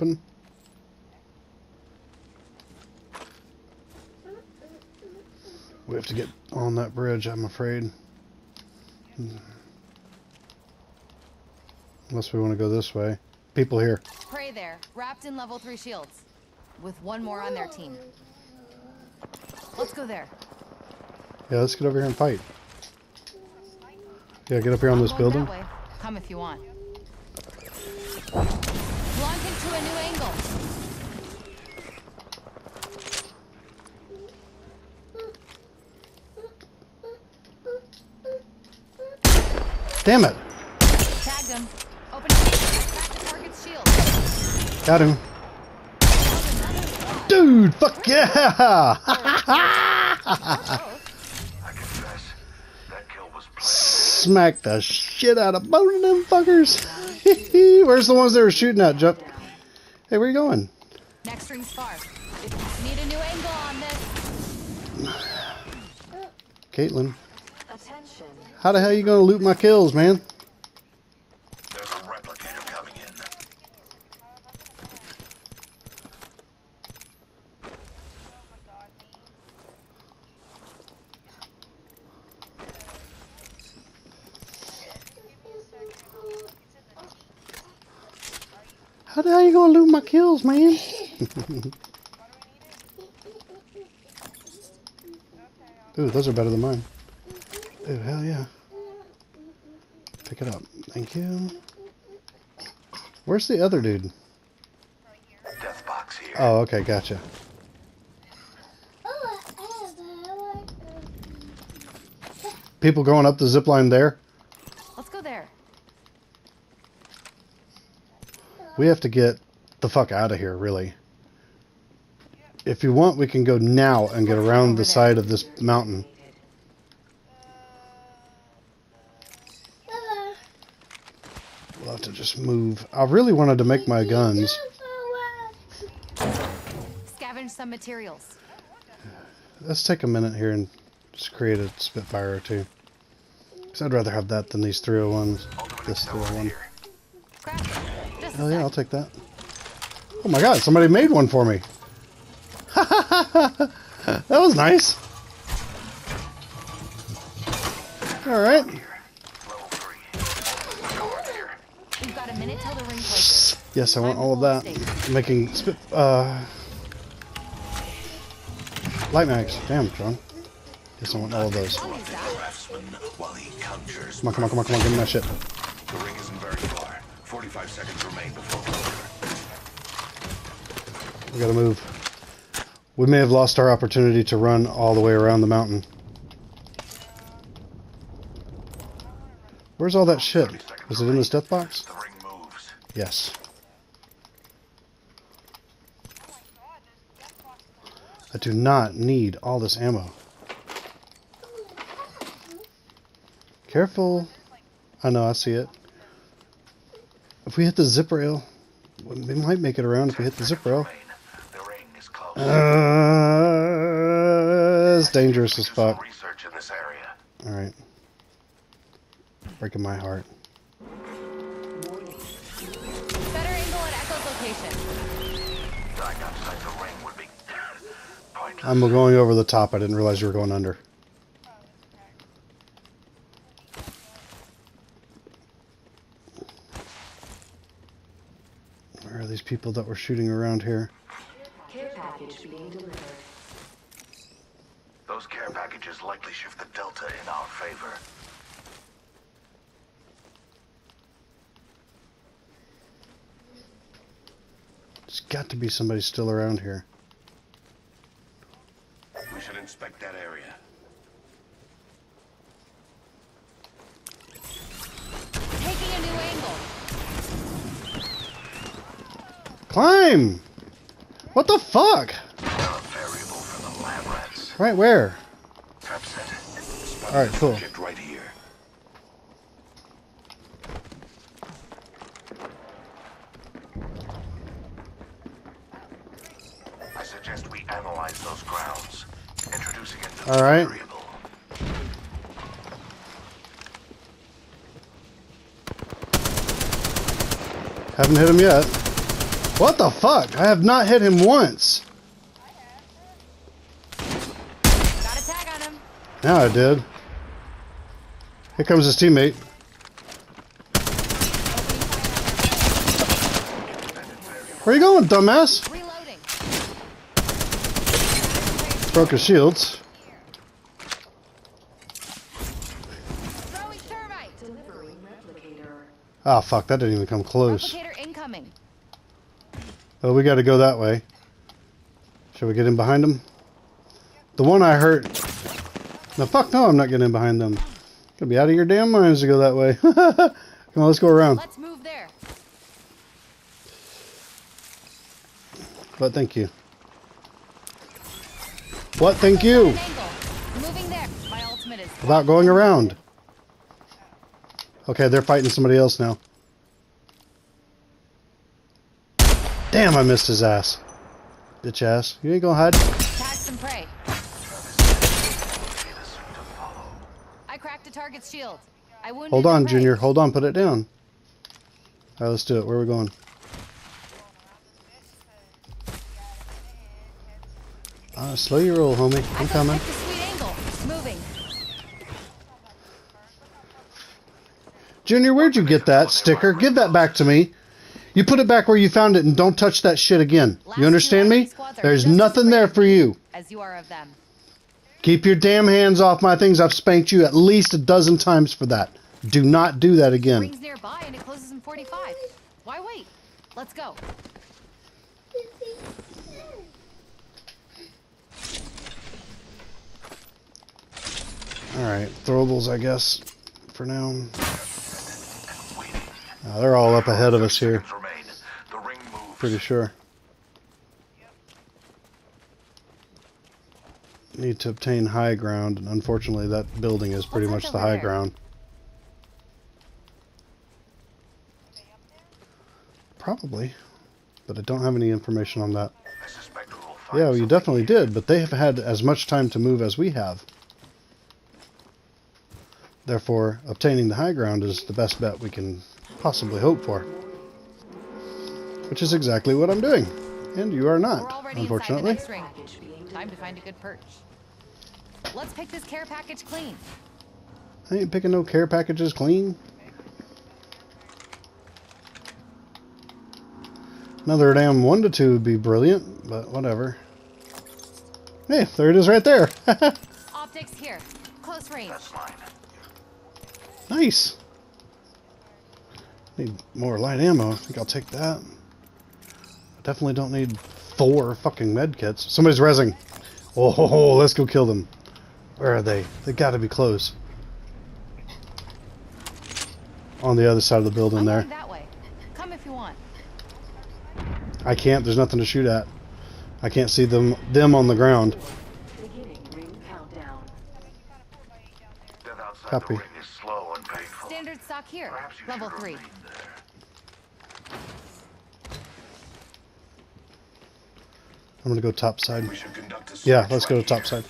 open. We have to get on that bridge, I'm afraid. Unless we want to go this way. People here. Prey there, wrapped in level 3 shields. With one more on their team. Let's go there. Yeah, let's get over here and fight. Yeah, get up here on this building. Come if you want. Launch into a new angle. Damn it! Tagged him. Open Crack the target's shield. Got him. Dude, fuck yeah! I confess, that kill was. Smack the shit out of both of them fuckers. Where's the ones they were shooting at, Jup? Hey, where you going? Next ring's far. Need a new angle on this. Caitlyn. Attention. How the hell are you gonna loot my kills, man? How the hell you gonna loot my kills, man? Ooh, those are better than mine. Ooh, hell yeah. Pick it up. Thank you. Where's the other dude? Death box here. Oh, okay, gotcha. People going up the zip line there? Let's go there. We have to get the fuck out of here, really. If you want, we can go now and get around the side of this mountain. We'll have to just move. I really wanted to make my guns. Scavenge some materials. Let's take a minute here and just create a Spitfire or two. Because I'd rather have that than these 301s. This 301. Crack. Just a yeah. I'll take that. Oh my god, somebody made one for me. that was nice. Alright. Level three. Go up here. We've got a minute till the ring closes. Yes, I want all of that. hold state. Making spit, uh, light mags. Damn, John. Yes, I want all of those. Come I'll use that. Craftsman while he counters. on, come on, come on, come on, give me that shit. 45 seconds remain before closure. We gotta move. We may have lost our opportunity to run all the way around the mountain. Where's all that shit? Is it in this death box? The ring moves. Yes. I do not need all this ammo. Careful. I know, I see it. If we hit the zip rail, we might make it around if we hit the zip rail. Remain. The ring is close. Uh, it's dangerous as fuck. research in this area. Alright. Breaking my heart. Better angle at Echo's location. Dying outside the ring would be pointless. I'm going over the top. I didn't realize you were going under. These people that were shooting around here? Care package being delivered. Those care packages likely shift the delta in our favor. There's got to be somebody still around here. We should inspect that area. Taking a new angle. Climb! What the fuck? They're a variable for the. Right where? Alright, cool. Right here. I suggest we analyze those grounds. Introducing a All right. variable. Haven't hit him yet. What the fuck? I have not hit him once. Got a tag on him. Now I did. Here comes his teammate. Where are you going, dumbass? Reloading. Broke his shields. Throwing thermite. Delivering replicator. Ah, fuck, that didn't even come close. Incoming. Oh, we gotta go that way. Shall we get in behind them? The one I hurt. No, fuck no, I'm not getting in behind them. Gonna be out of your damn minds to go that way. Come on, let's go around. Let's move there. But thank you. What thank you? Moving there. My ultimate is. About going around. Okay, they're fighting somebody else now. Damn, I missed his ass. Bitch ass. You ain't gonna hide. Tag some prey. I cracked a target's shield. I wounded Hold on. Junior. Hold on. Put it down. Alright, let's do it. Where are we going? Uh, slow your roll, homie. I'm coming. picked a sweet angle. Moving. Junior, where'd you get that sticker? Give that back to me. You put it back where you found it and don't touch that shit again. You understand me? enemy squads are There's nothing there for you. As you are of them. Keep your damn hands off my things. I've spanked you at least a dozen times for that. Do not do that again. Rings nearby and it closes in 45. Why wait? Let's go. Alright, throwables, I guess, for now. Uh, they're all up ahead of us here, Seconds remain. The ring moves. Pretty sure. Need to obtain high ground, and unfortunately that building is pretty What's much the high there? ground. Probably, but I don't have any information on that. I we Yeah, well, you definitely did, but they have had as much time to move as we have. Therefore, obtaining the high ground is the best bet we can possibly hope for. Which is exactly what I'm doing. And you are not, unfortunately. inside the next ring. Package being Time to find a good perch. Let's pick this care package clean. I ain't picking no care packages clean. Another damn one to two would be brilliant, but whatever. Hey, there it is right there. Optics here. Close range. Nice. Need more light ammo. I think I'll take that. I definitely don't need four fucking med kits. Somebody's rezzing. Oh, let's go kill them. Where are they? They gotta be close. On the other side of the building there. that way. Come if you want. I can't. There's nothing to shoot at. I can't see them them on the ground. beginning ring countdown. Death outside Copy. the ring is slow and painful. Standard stock here. Level 3. remain there. I'm gonna go top side. We should conduct a Yeah, let's go right to top side.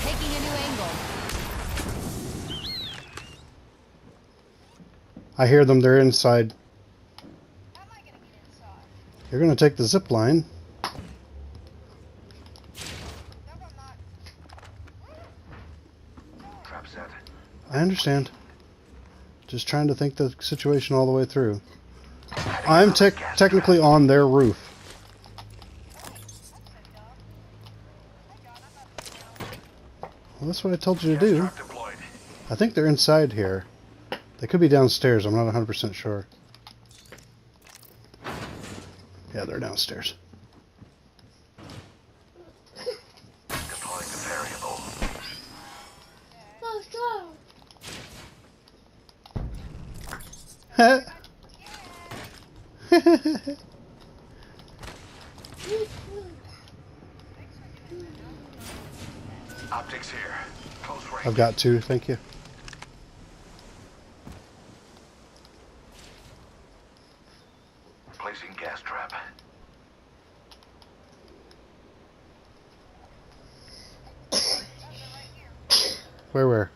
Taking a new angle. I hear them. They're inside. You're gonna take the zip line. I understand. Just trying to think the situation all the way through. I'm tec- technically on their roof. Well, that's what I told you to do. I think they're inside here. They could be downstairs. I'm not 100% sure. Yeah, they're downstairs. Deploying the variable. I've got two, thank you. Placing gas trap. Where, where?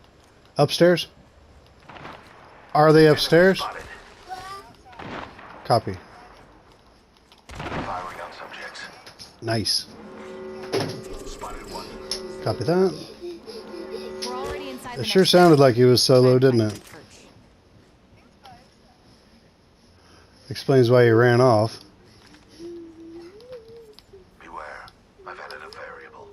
Upstairs? Are they upstairs? Copy. subjects. Nice. Spotted one. Copy that. It sure next sounded like he was solo, didn't it? Explains why he ran off. Beware. I've added a variable.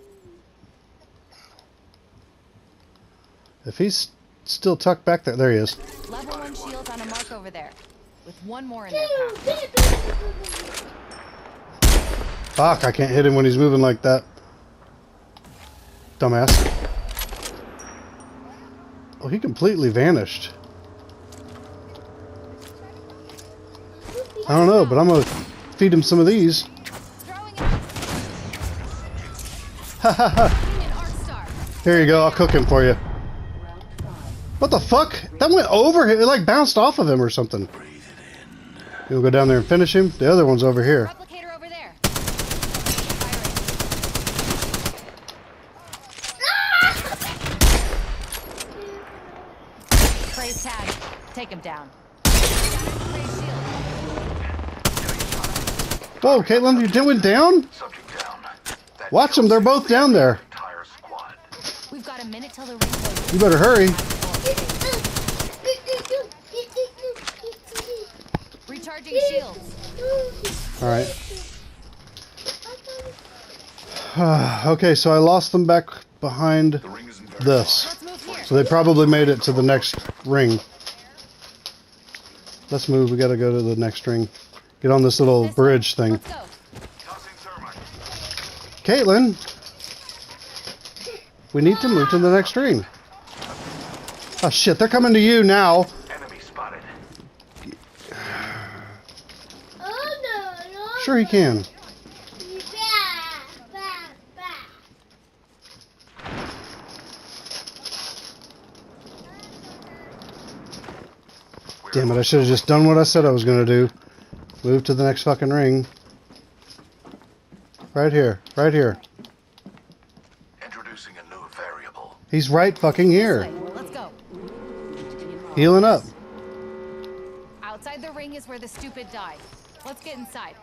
If he's still tucked back there, there he is. Level one shields on a mark over there, with one more in their path. Fuck, I can't hit him when he's moving like that. Dumbass. Oh, he completely vanished. I don't know, but I'm gonna feed him some of these. Union Arc Star. Here you go, I'll cook him for you. What the fuck? That went over him. It like bounced off of him or something. You'll go down there and finish him? The other one's over here. Whoa, Caitlyn, you went down? Watch them, they're both down there. entire squad. We've got a minute till the ring closes. You better hurry. Recharging shields. Alright. okay, so I lost them back behind The ring isn't very this. Let's move here. So they probably made it to the next ring. Let's move, we gotta go to the next ring. Get on this little bridge thing. Let's go. Tossing thermite. Caitlyn! We need to move to the next ring. Oh shit, they're coming to you now. Enemy spotted. Oh, sure he can. Damn it, I should have just done what I said I was gonna do. Move to the next fucking ring. Right here, right here. Introducing a new variable. He's right fucking here. Let's go. Healing up. Outside the ring is where the stupid die. Let's get inside.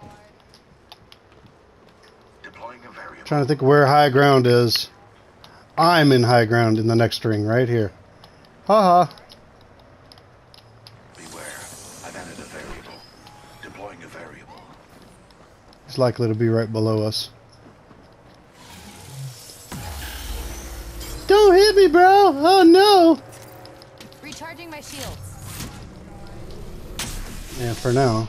Deploying a variable. Trying to think where high ground is. I'm in high ground in the next ring, right here. Haha. Beware. I've added a variable. Deploying a variable. He's likely to be right below us. Don't hit me, bro! Oh no! Recharging my shields. Yeah, for now.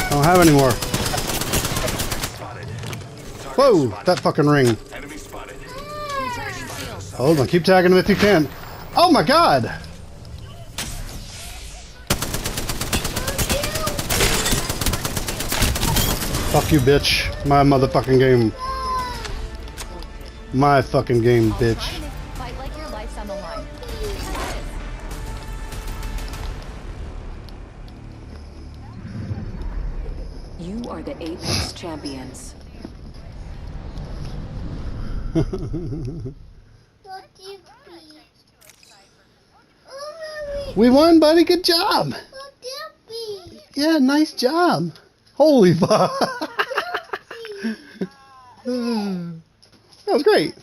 I don't have any more. Whoa! That fucking ring. Hold on, keep tagging him if you can. Oh my god! Fuck you, bitch. My motherfucking game. My fucking game, bitch. Try and Fight like your life's on the line. You are the Apex champions. We won, buddy. Good job. Yeah, nice job. Holy fuck. that was great.